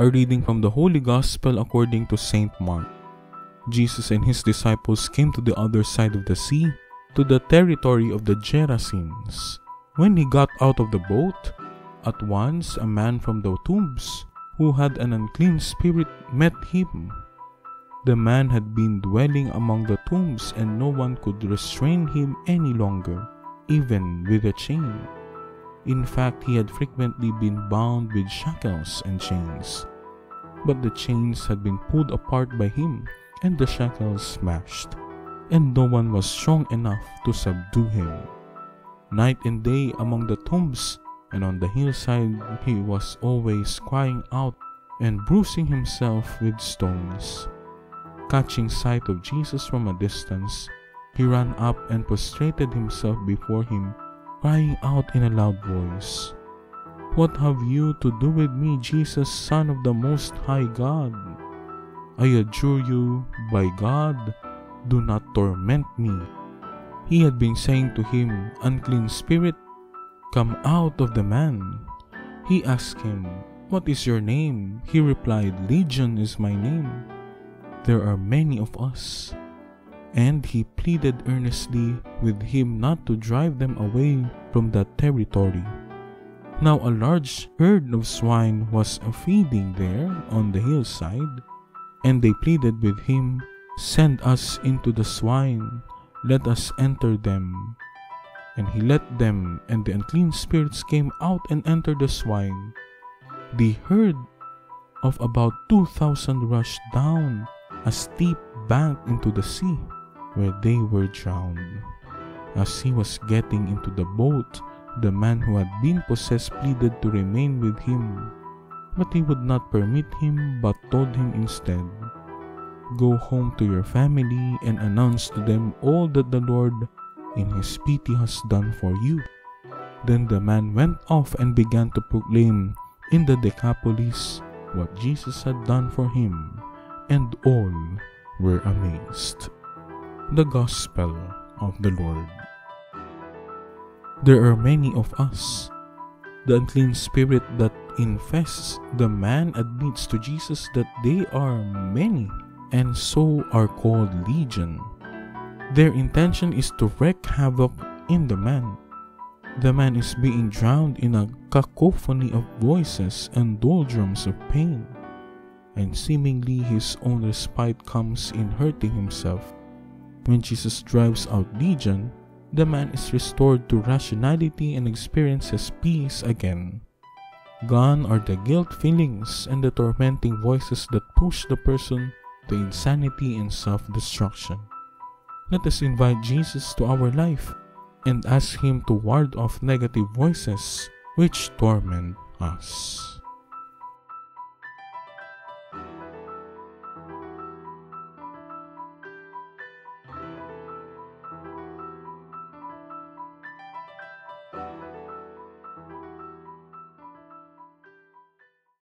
A reading from the Holy Gospel according to St. Mark. Jesus and his disciples came to the other side of the sea, to the territory of the Gerasenes. When he got out of the boat, at once a man from the tombs, who had an unclean spirit, met him. The man had been dwelling among the tombs, and no one could restrain him any longer, even with a chain. In fact, he had frequently been bound with shackles and chains. But the chains had been pulled apart by him, and the shackles smashed, and no one was strong enough to subdue him. Night and day among the tombs and on the hillside he was always crying out and bruising himself with stones. Catching sight of Jesus from a distance, he ran up and prostrated himself before him crying out in a loud voice, What have you to do with me, Jesus, Son of the Most High God? I adjure you, by God, do not torment me. He had been saying to him, Unclean spirit, come out of the man. He asked him, What is your name? He replied, Legion is my name. There are many of us and he pleaded earnestly with him not to drive them away from that territory. Now a large herd of swine was feeding there on the hillside, and they pleaded with him, Send us into the swine, let us enter them. And he let them, and the unclean spirits came out and entered the swine. The herd of about two thousand rushed down a steep bank into the sea where they were drowned. As he was getting into the boat, the man who had been possessed pleaded to remain with him. But he would not permit him, but told him instead, Go home to your family and announce to them all that the Lord in his pity has done for you. Then the man went off and began to proclaim in the Decapolis what Jesus had done for him, and all were amazed the gospel of the Lord. There are many of us. The unclean spirit that infests the man admits to Jesus that they are many and so are called legion. Their intention is to wreak havoc in the man. The man is being drowned in a cacophony of voices and doldrums of pain, and seemingly his own respite comes in hurting himself when Jesus drives out Legion, the man is restored to rationality and experiences peace again. Gone are the guilt feelings and the tormenting voices that push the person to insanity and self destruction. Let us invite Jesus to our life and ask Him to ward off negative voices which torment us.